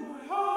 my heart.